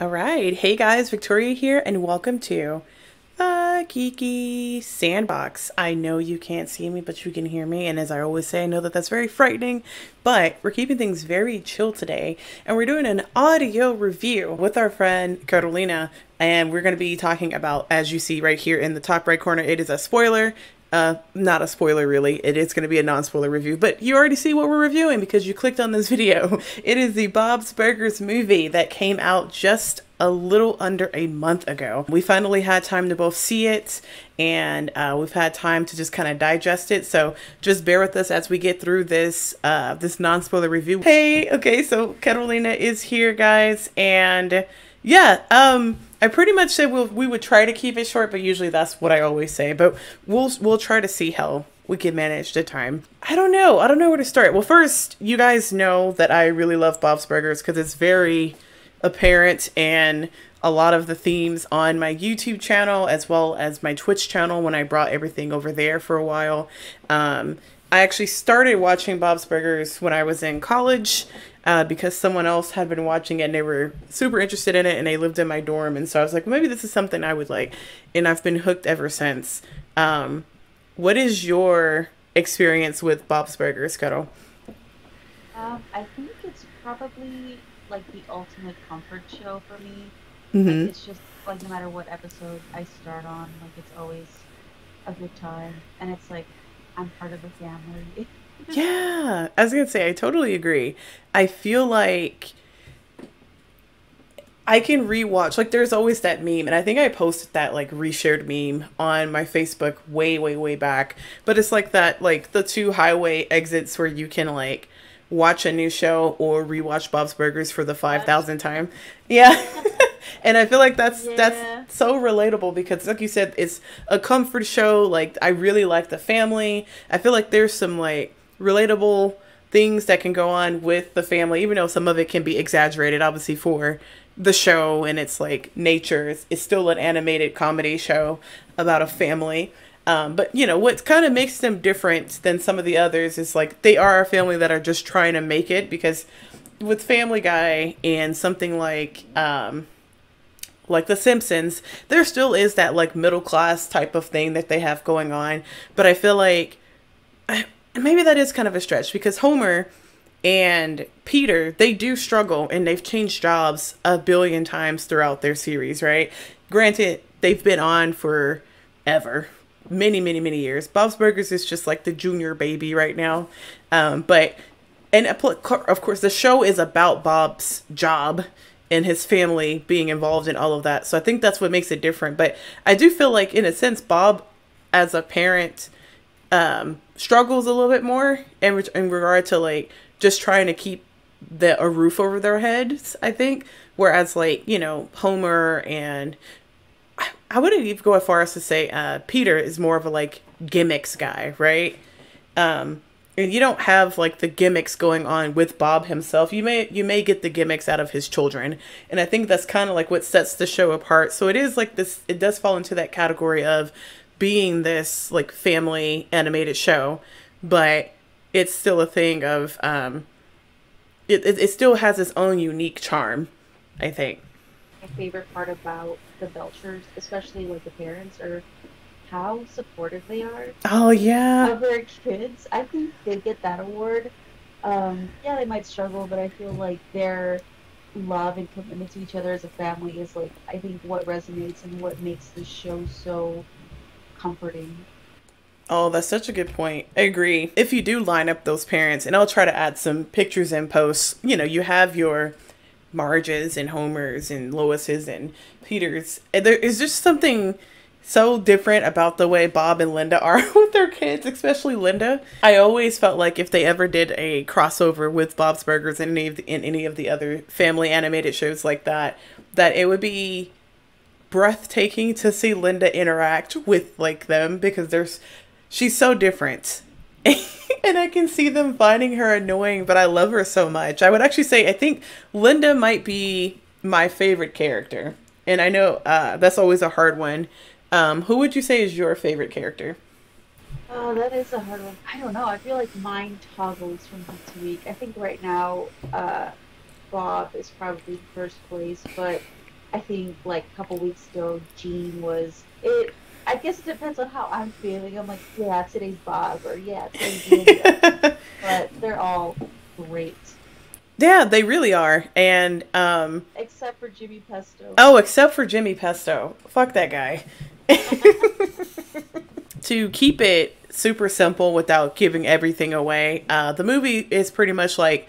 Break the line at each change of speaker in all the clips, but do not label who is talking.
All right. Hey guys, Victoria here, and welcome to the Geeky Sandbox. I know you can't see me, but you can hear me. And as I always say, I know that that's very frightening, but we're keeping things very chill today. And we're doing an audio review with our friend Carolina. And we're going to be talking about, as you see right here in the top right corner, it is a spoiler uh, not a spoiler really. It is going to be a non-spoiler review, but you already see what we're reviewing because you clicked on this video. It is the Bob's Burgers movie that came out just a little under a month ago. We finally had time to both see it and uh, we've had time to just kind of digest it. So just bear with us as we get through this uh, this non-spoiler review. Hey, okay, so Carolina is here, guys, and yeah, um, I pretty much said we'll, we would try to keep it short, but usually that's what I always say. But we'll we'll try to see how we can manage the time. I don't know. I don't know where to start. Well, first, you guys know that I really love Bob's Burgers because it's very apparent and a lot of the themes on my YouTube channel as well as my Twitch channel when I brought everything over there for a while. Um, I actually started watching Bob's Burgers when I was in college uh, because someone else had been watching it and they were super interested in it and they lived in my dorm. And so I was like, maybe this is something I would like. And I've been hooked ever since. Um, what is your experience with Bob's Burgers, Scuttle?
Um, I think it's probably like the ultimate comfort show for me.
Mm-hmm.
Like, it's just like no matter what episode I start on, like it's always a good time, and it's like I'm part of the family.
yeah, I was gonna say I totally agree. I feel like I can rewatch. Like, there's always that meme, and I think I posted that like reshared meme on my Facebook way, way, way back. But it's like that, like the two highway exits where you can like watch a new show or rewatch Bob's Burgers for the five thousandth time. Yeah. And I feel like that's
Yeah.
that's so relatable because like you said, it's a comfort show. Like I really like the family. I feel like there's some like relatable things that can go on with the family, even though some of it can be exaggerated, obviously for the show and it's like nature. It's, it's still an animated comedy show about a family. Um, but you know what kind of makes them different than some of the others is like they are a family that are just trying to make it because with Family Guy and something like um, like The Simpsons, there still is that like middle class type of thing that they have going on. But I feel like maybe that is kind of a stretch because Homer and Peter, they do struggle and they've changed jobs a billion times throughout their series, right? Granted, they've been on for ever, many, many, many years. Bob's Burgers is just like the junior baby right now. Um, but, and of course, the show is about Bob's job and his family being involved in all of that. So I think that's what makes it different. But I do feel like, in a sense, Bob, as a parent, um, struggles a little bit more in, in regard to like just trying to keep the a roof over their heads. I think, whereas like you know Homer and I, I wouldn't even go as far as to say uh, Peter is more of a like gimmicks guy, right? Um, and you don't have like the gimmicks going on with Bob himself. You may you may get the gimmicks out of his children, and I think that's kind of like what sets the show apart. So it is like this. It does fall into that category of being this like family animated show, but it's still a thing of um, it, it, it still has its own unique charm. I think.
My favorite part about the Belchers, especially like the parents, are how supportive they are
Oh yeah.
of their kids. I think they get that award. Um, yeah, they might struggle, but I feel like their love and commitment to each other as a family is like I think what resonates and what makes the show so comforting.
Oh, that's such a good point. I agree. If you do line up those parents, and I'll try to add some pictures and posts, you know, you have your Marges and Homers and Loises and Peters. And there is just something so different about the way Bob and Linda are with their kids, especially Linda. I always felt like if they ever did a crossover with Bob's Burgers and any of the, in any of the other family animated shows like that, that it would be breathtaking to see Linda interact with like them because there's she's so different. and I can see them finding her annoying, but I love her so much. I would actually say I think Linda might be my favorite character. And I know uh, that's always a hard one. Um, who would you say is your favorite character?
Oh, that is a hard one. I don't know. I feel like mine toggles from week to week. I think right now, uh, Bob is probably first place, but I think like a couple weeks ago, Gene was it. I guess it depends on how I'm feeling. I'm like, yeah, today's Bob, or yeah, today's Lydia. but they're all great.
Yeah, they really are. And um
except for Jimmy Pesto.
Oh, except for Jimmy Pesto. Fuck that guy. to keep it super simple without giving everything away, uh, the movie is pretty much like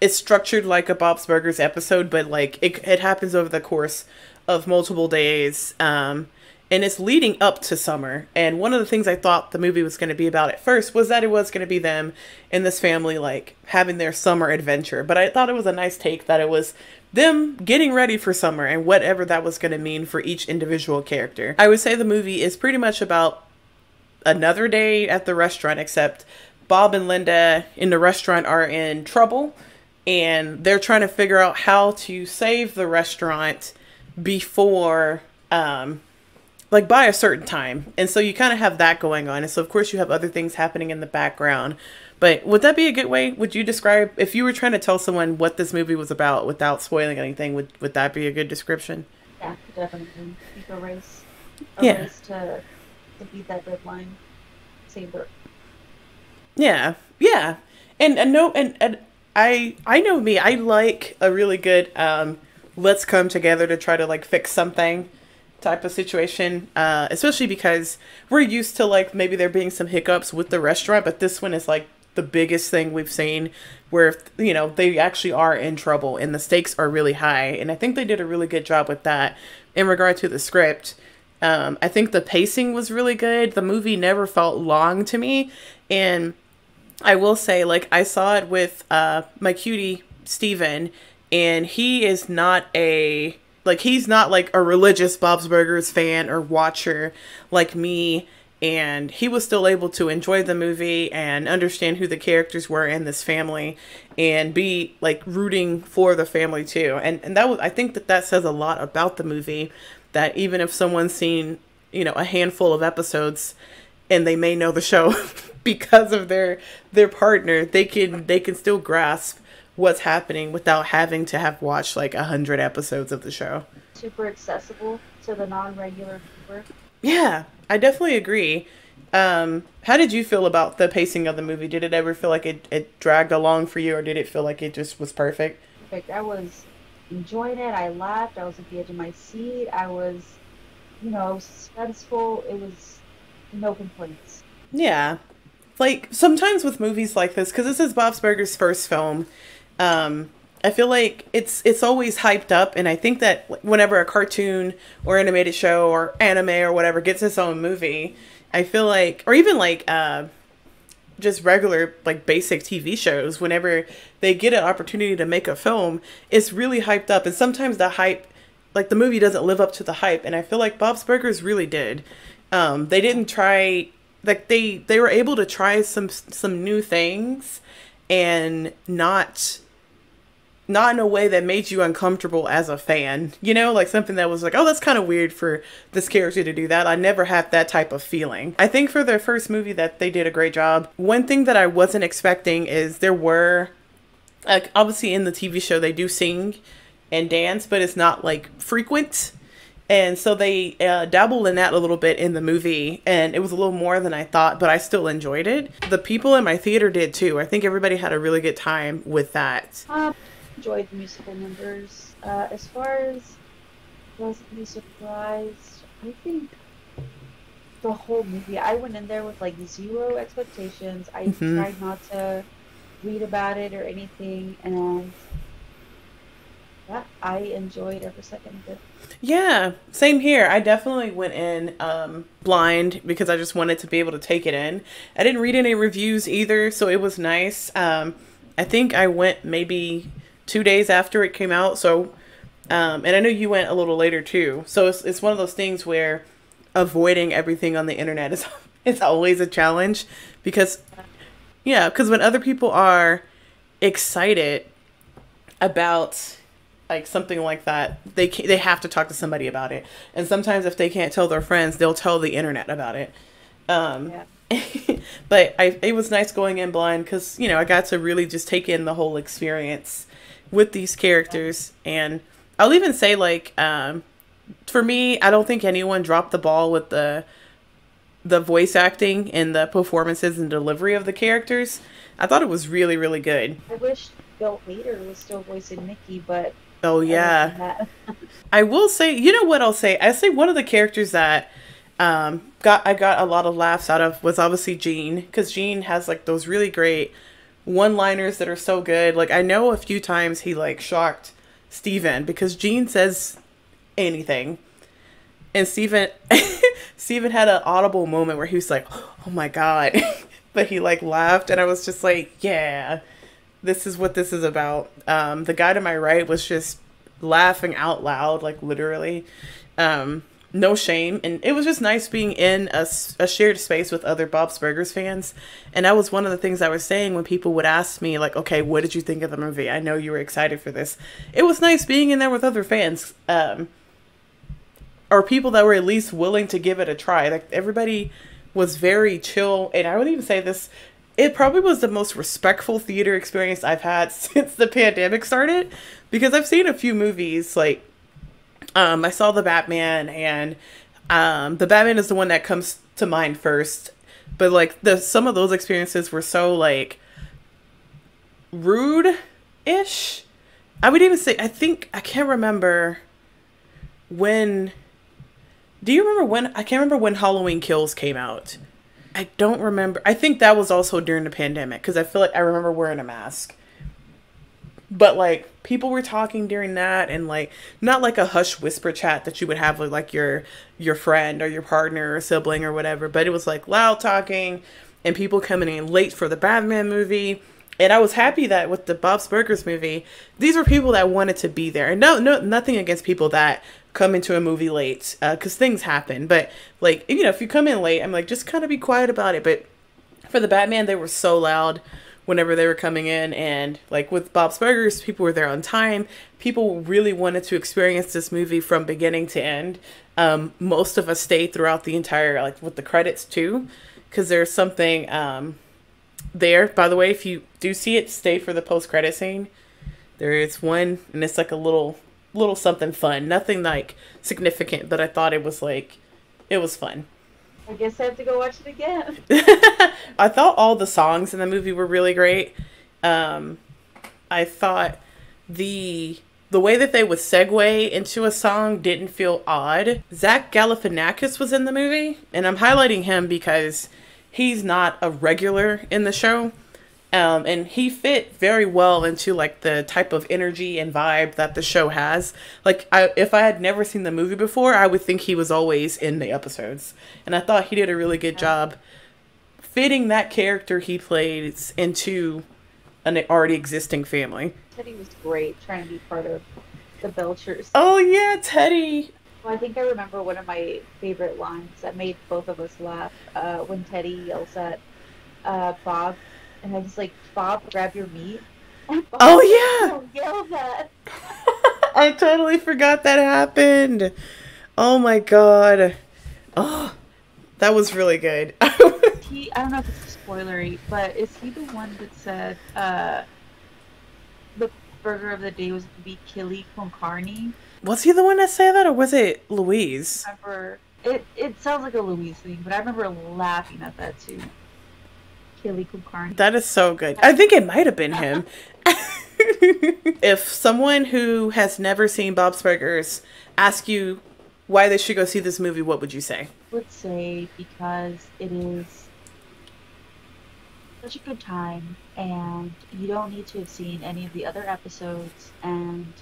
it's structured like a Bob's Burgers episode, but like it, it happens over the course of multiple days. Um, and it's leading up to summer. And one of the things I thought the movie was going to be about at first was that it was going to be them and this family like having their summer adventure. But I thought it was a nice take that it was them getting ready for summer and whatever that was going to mean for each individual character. I would say the movie is pretty much about another day at the restaurant, except Bob and Linda in the restaurant are in trouble and they're trying to figure out how to save the restaurant before um like by a certain time. And so you kind of have that going on. And so of course you have other things happening in the background. But would that be a good way would you describe if you were trying to tell someone what this movie was about without spoiling anything would would that be a good description?
Yeah definitely. Keep a race a yeah. race to to beat that deadline. Save the
yeah yeah. And and no and, and I I know me. I like a really good um, let's come together to try to like fix something type of situation. Uh, especially because we're used to like maybe there being some hiccups with the restaurant, but this one is like the biggest thing we've seen where you know they actually are in trouble and the stakes are really high and i think they did a really good job with that in regard to the script um, i think the pacing was really good the movie never felt long to me and I will say, like, I saw it with uh, my cutie, Steven, and he is not a, like, he's not like a religious Bob's Burgers fan or watcher like me. And he was still able to enjoy the movie and understand who the characters were in this family and be like rooting for the family too. And, and that was, I think that that says a lot about the movie that even if someone's seen, you know, a handful of episodes and they may know the show because of their their partner they can they can still grasp what's happening without having to have watched like a hundred episodes of the show.
Super accessible to the non-regular viewer.
Yeah i definitely agree. Um how did you feel about the pacing of the movie? Did it ever feel like it, it dragged along for you or did it feel like it just was perfect?
Perfect. I was enjoying it. I laughed. I was at the edge of my seat. I was you know suspenseful. It was no complaints.
Yeah. Like sometimes with movies like this because this is bob's burgers first film um i feel like it's it's always hyped up and i think that whenever a cartoon or animated show or anime or whatever gets its own movie i feel like or even like uh just regular like basic tv shows whenever they get an opportunity to make a film it's really hyped up and sometimes the hype like the movie doesn't live up to the hype and i feel like bob's burgers really did. Um, they didn't try like they they were able to try some some new things and not not in a way that made you uncomfortable as a fan. You know, like something that was like, oh, that's kind of weird for this character to do that. I never had that type of feeling. I think for their first movie that they did a great job. One thing that I wasn't expecting is there were like obviously in the TV show they do sing and dance, but it's not like frequent and so they uh, dabbled in that a little bit in the movie and it was a little more than i thought but i still enjoyed it the people in my theater did too i think everybody had a really good time with that
uh, enjoyed the musical numbers uh, as far as pleasantly surprised i think the whole movie i went in there with like zero expectations i mm-hmm. tried not to read about it or anything and yeah, I enjoyed every second of it.
Yeah, same here. I definitely went in um, blind because I just wanted to be able to take it in. I didn't read any reviews either, so it was nice. Um, I think I went maybe two days after it came out, so um, and I know you went a little later too. So it's it's one of those things where avoiding everything on the internet is is always a challenge because yeah, because when other people are excited about like something like that, they they have to talk to somebody about it. And sometimes if they can't tell their friends, they'll tell the internet about it. Um, yeah. but I it was nice going in blind because you know I got to really just take in the whole experience with these characters and I'll even say like um, for me, I don't think anyone dropped the ball with the the voice acting and the performances and delivery of the characters. I thought it was really really good.
I wish Bill Hader was still voicing Mickey, but
Oh yeah. I will say, you know what I'll say? I say one of the characters that um, got I got a lot of laughs out of was obviously Gene because Gene has like those really great one-liners that are so good. Like I know a few times he like shocked Steven because Gene says anything, and Steven Steven had an audible moment where he was like, "Oh my god," but he like laughed, and I was just like, "Yeah." this is what this is about. Um, the guy to my right was just laughing out loud, like literally. Um, no shame. And it was just nice being in a, a shared space with other Bob's Burgers fans. And that was one of the things I was saying when people would ask me, like, okay, what did you think of the movie? I know you were excited for this. It was nice being in there with other fans. Um, or people that were at least willing to give it a try. Like everybody was very chill. And I would even say this it probably was the most respectful theater experience I've had since the pandemic started because I've seen a few movies like um I saw the Batman and um the Batman is the one that comes to mind first but like the some of those experiences were so like rude ish I would even say I think I can't remember when do you remember when I can't remember when Halloween Kills came out I don't remember. I think that was also during the pandemic because I feel like I remember wearing a mask. But like people were talking during that and like not like a hush whisper chat that you would have with like your your friend or your partner or sibling or whatever, but it was like loud talking and people coming in late for the Batman movie. And I was happy that with the Bob's Burgers movie, these were people that wanted to be there. And no, no, nothing against people that come into a movie late because uh, things happen. But like you know, if you come in late, I'm like just kind of be quiet about it. But for the Batman, they were so loud whenever they were coming in, and like with Bob's Burgers, people were there on time. People really wanted to experience this movie from beginning to end. Um, most of us stayed throughout the entire like with the credits too, because there's something um, there. By the way, if you do see it, stay for the post credit scene. There is one, and it's like a little little something fun. Nothing like significant, but I thought it was like it was fun.
I guess I have to go watch it again.
I thought all the songs in the movie were really great. Um, I thought the the way that they would segue into a song didn't feel odd. Zach Galifianakis was in the movie, and I'm highlighting him because he's not a regular in the show. Um, and he fit very well into like the type of energy and vibe that the show has. Like, I, if I had never seen the movie before, I would think he was always in the episodes, and I thought he did a really good job fitting that character he plays into an already existing family.
Teddy was great trying to be part of the Belchers.
Oh yeah, Teddy.
Well, I think I remember one of my favorite lines that made both of us laugh uh, when Teddy yells at uh, Bob and I was like, Bob, grab your meat.
oh yeah.
Yell that.
I totally forgot that happened. Oh my god. Oh, that was really good.
he, I don't know if it's spoilery, but is he the one that said uh, the burger of the day was to be chili con carne?
Was he the one that said that, or was it Louise?
I remember it. It sounds like a Louise thing, but I remember laughing at that too. Con.
That is so good. I think it might have been him. if someone who has never seen Bob's Burgers ask you why they should go see this movie, what would you say?
I would say because it is such a good time and you don't need to have seen any of the other episodes and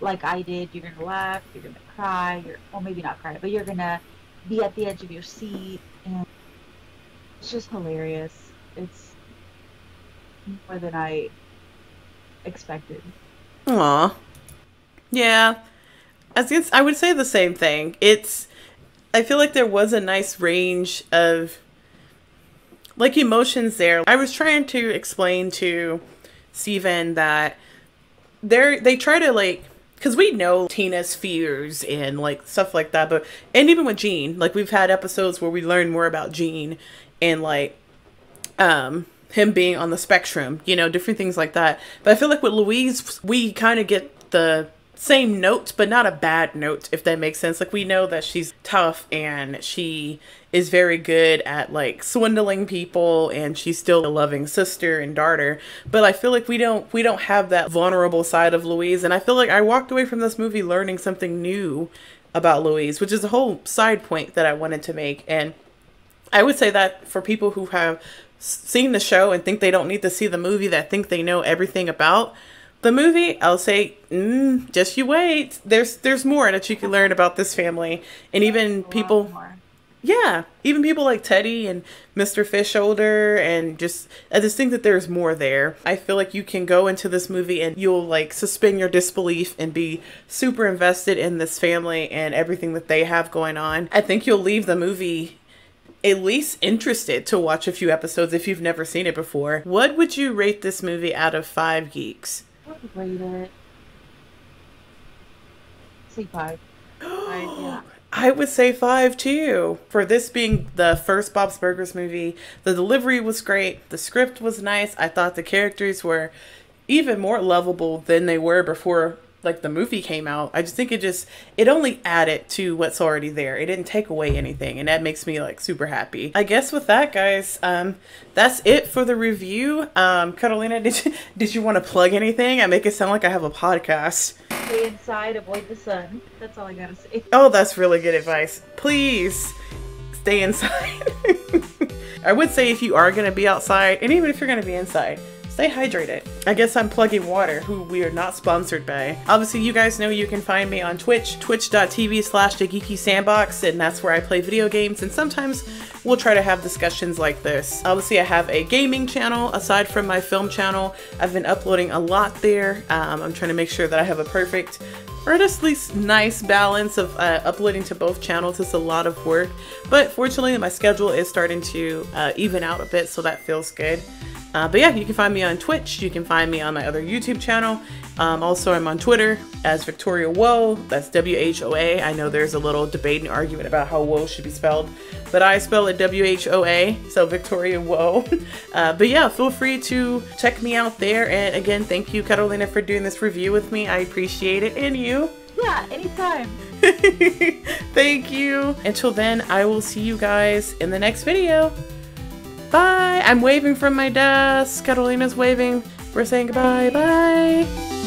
like I did, you're gonna laugh, you're gonna cry, you're well maybe not cry, but you're gonna be at the edge of your seat and it's just hilarious. It's more than I expected.
Aw. Yeah. As guess I would say the same thing. It's I feel like there was a nice range of like emotions there. I was trying to explain to Steven that they're, they try to like because we know Tina's fears and like stuff like that, but and even with Gene, like we've had episodes where we learn more about Gene and like um him being on the spectrum, you know, different things like that. But I feel like with Louise, we kind of get the same note, but not a bad note, if that makes sense. Like we know that she's tough and she is very good at like swindling people and she's still a loving sister and daughter. But I feel like we don't we don't have that vulnerable side of Louise and I feel like I walked away from this movie learning something new about Louise, which is a whole side point that I wanted to make. And I would say that for people who have seen the show and think they don't need to see the movie that think they know everything about the movie, I'll say, mm, just you wait. There's there's more that you can learn about this family, and even people. Yeah, even people like Teddy and Mr. Fischoeder, and just I just think that there's more there. I feel like you can go into this movie and you'll like suspend your disbelief and be super invested in this family and everything that they have going on. I think you'll leave the movie at least interested to watch a few episodes if you've never seen it before. What would you rate this movie out of five geeks?
would rate it. Say five. five yeah.
I would say five too. For this being the first Bob's Burgers movie, the delivery was great. The script was nice. I thought the characters were even more lovable than they were before like the movie came out i just think it just it only added to what's already there. It didn't take away anything and that makes me like super happy. I guess with that guys um that's it for the review. Um Carolina did you did you want to plug anything? I make it sound like i have a podcast.
Stay inside avoid the sun. That's all i gotta say.
Oh that's really good advice. Please stay inside. I would say if you are going to be outside and even if you're going to be inside Stay hydrated. I guess I'm plugging water, who we are not sponsored by. Obviously, you guys know you can find me on Twitch, twitch.tv slash sandbox, and that's where I play video games, and sometimes we'll try to have discussions like this. Obviously, I have a gaming channel aside from my film channel. I've been uploading a lot there. Um, I'm trying to make sure that I have a perfect or at least nice balance of uh, uploading to both channels. It's a lot of work, but fortunately my schedule is starting to uh, even out a bit, so that feels good. Uh, but yeah, you can find me on Twitch. You can find me on my other YouTube channel. Um, also, I'm on Twitter as Victoria Whoa. That's W H O A. I know there's a little debate and argument about how Whoa should be spelled, but I spell it W H O A, so Victoria Whoa. Uh, but yeah, feel free to check me out there. And again, thank you, Carolina, for doing this review with me. I appreciate it. And you?
Yeah, anytime.
thank you. Until then, I will see you guys in the next video. Bye. I'm waving from my desk. Carolina's waving. We're saying goodbye. Bye.